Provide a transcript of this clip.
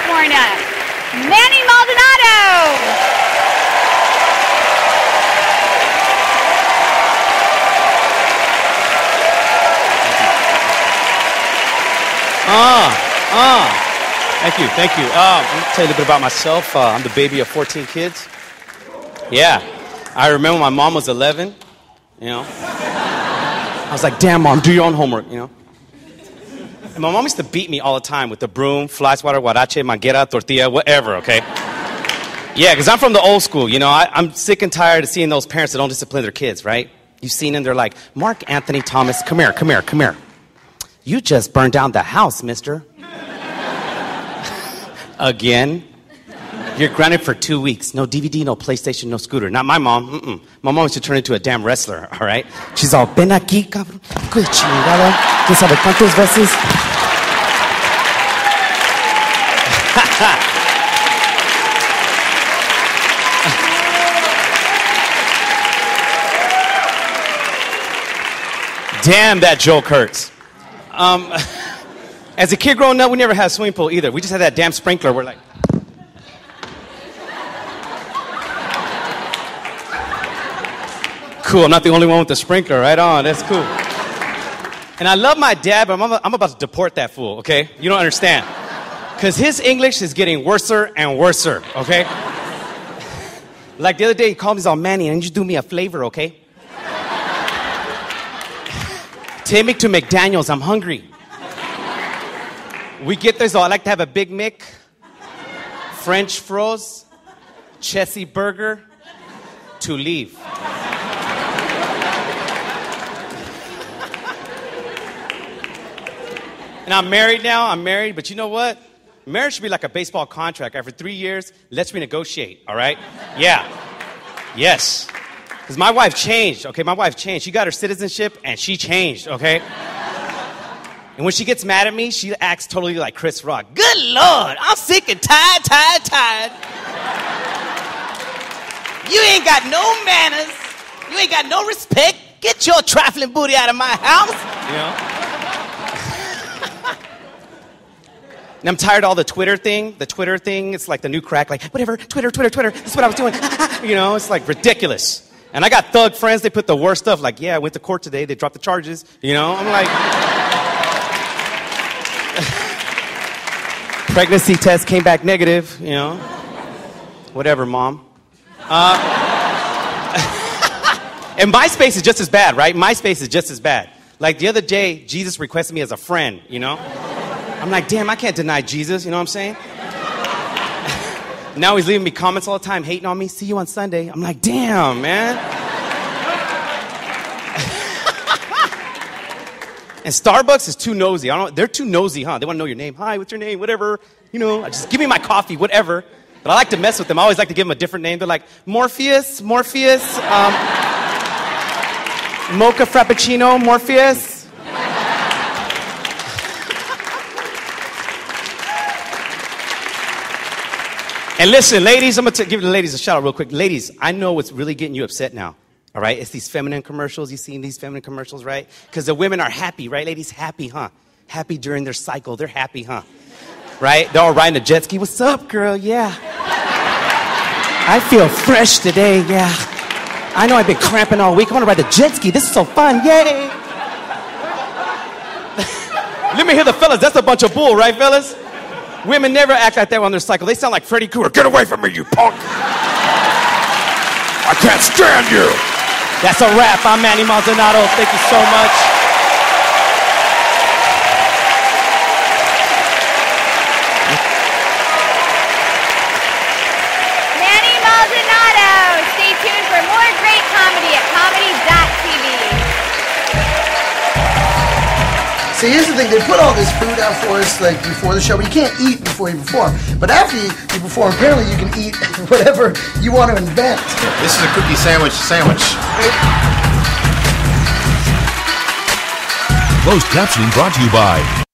California, Manny Maldonado. Ah, uh, ah. Uh. Thank you, thank you. Uh, tell you a little bit about myself. Uh, I'm the baby of 14 kids. Yeah, I remember my mom was 11. You know, I was like, "Damn, mom, do your own homework." You know, and my mom used to beat me all the time with the broom, fly swatter, guarache, manguera, tortilla, whatever. Okay. Yeah, because I'm from the old school. You know, I, I'm sick and tired of seeing those parents that don't discipline their kids. Right? You've seen them. They're like, "Mark Anthony Thomas, come here, come here, come here." You just burned down the house, mister. Again. You're grounded for two weeks. No DVD, no PlayStation, no scooter. Not my mom. Mm-mm. My mom used to turn into a damn wrestler, all right? She's all, ven aquí, cabrón. Qué chingada. ¿Quién sabe cuántas veces? Damn, that joke hurts. Um, as a kid growing up, we never had a swimming pool either. We just had that damn sprinkler. We're like, cool. I'm not the only one with the sprinkler. Right on. That's cool. And I love my dad, but I'm, I'm about to deport that fool, okay? You don't understand. Because his English is getting worser and worser, okay? Like the other day, he called me, he's all, Manny, and you do me a flavor, okay? Take me to McDaniels, I'm hungry. We get there, so oh, I like to have a Big Mick, French fries, Chessy burger, to leave. And I'm married now. I'm married, but you know what? Marriage should be like a baseball contract. After three years, let's renegotiate, all right? Yeah. Yes. Because my wife changed, okay? My wife changed. She got her citizenship and she changed, okay? And when she gets mad at me, she acts totally like Chris Rock. Good Lord, I'm sick and tired, tired, tired. You ain't got no manners. You ain't got no respect. Get your trifling booty out of my house. You know? And I'm tired of all the Twitter thing. The Twitter thing, it's like the new crack, like, whatever, Twitter, Twitter, Twitter. That's what I was doing. you know, it's like ridiculous. And I got thug friends, they put the worst stuff, like, yeah, I went to court today, they dropped the charges. You know, I'm like, pregnancy test came back negative, you know. Whatever, mom. Uh, and MySpace is just as bad, right? MySpace is just as bad. Like the other day, Jesus requested me as a friend, you know? I'm like, damn, I can't deny Jesus, you know what I'm saying? now he's leaving me comments all the time, hating on me. See you on Sunday. I'm like, damn, man. and Starbucks is too nosy. I don't, they're too nosy, huh? They want to know your name. Hi, what's your name? Whatever. You know, just give me my coffee, whatever. But I like to mess with them. I always like to give them a different name. They're like, Morpheus, Morpheus, um, Mocha Frappuccino, Morpheus. And listen, ladies, I'm gonna give the ladies a shout out real quick. Ladies, I know what's really getting you upset now. All right, it's these feminine commercials. You seen these feminine commercials, right? Because the women are happy, right? Ladies, happy, huh? Happy during their cycle. They're happy, huh? Right? They're all riding a jet ski. What's up, girl? Yeah. I feel fresh today. Yeah. I know I've been cramping all week. I want to ride the jet ski. This is so fun. Yay. Let me hear the fellas. That's a bunch of bull, right, fellas? Women never act like that on their cycle. They sound like Freddy Krueger. Get away from me, you punk! I can't stand you! That's a wrap. I'm Manny Maldonado. Thank you so much. See, here's the thing. They put all this food out for us, like, before the show. But you can't eat before you perform. But after you, you perform, apparently you can eat whatever you want to invent. This is a cookie sandwich sandwich. Closed captioning brought to you by